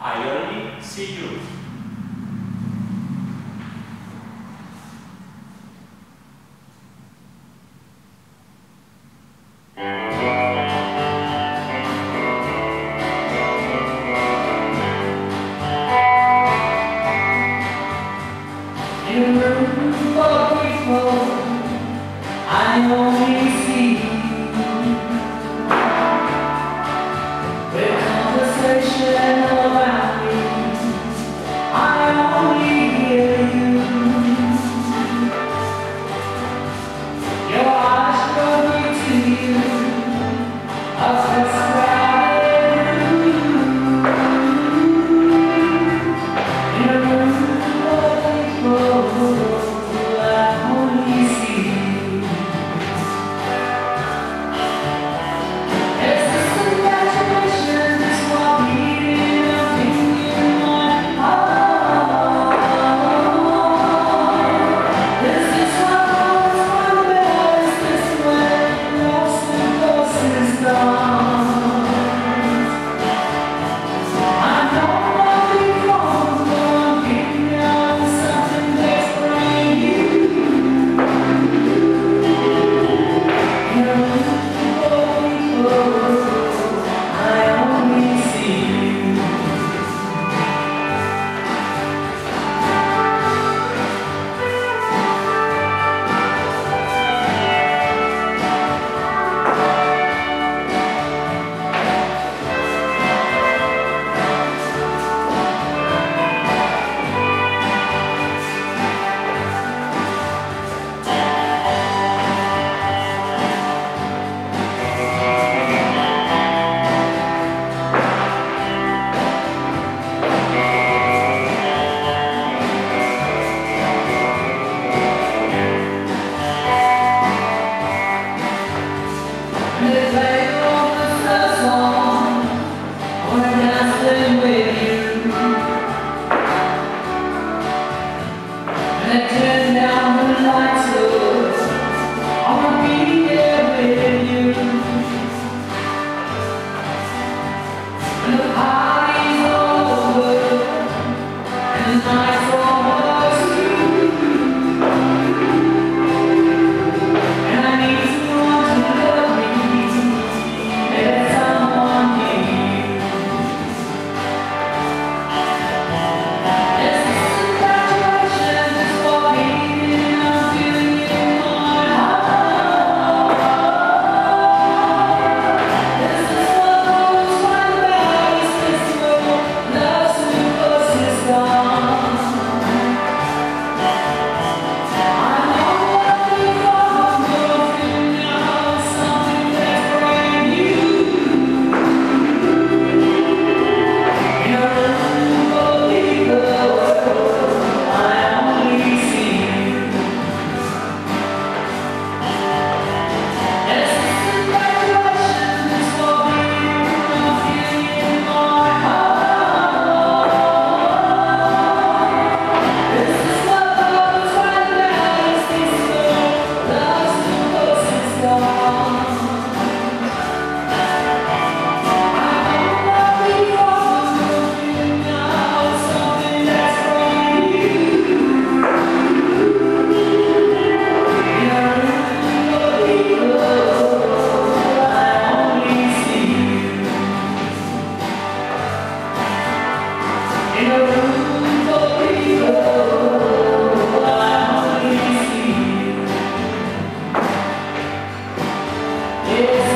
iron see you. 아, Yes.